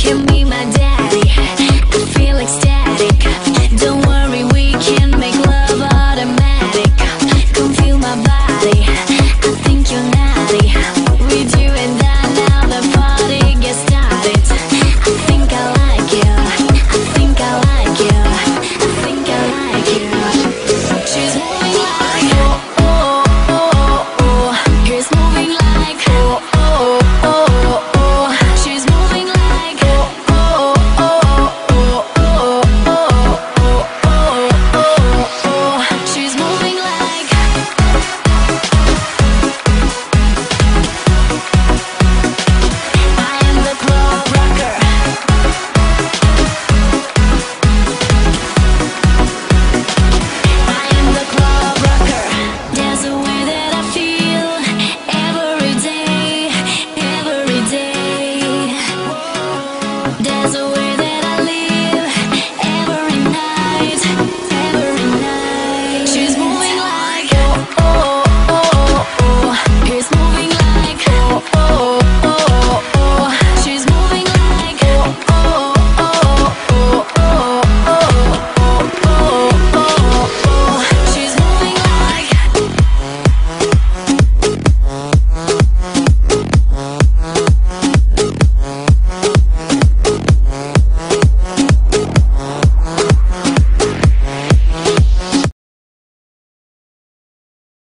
Can we make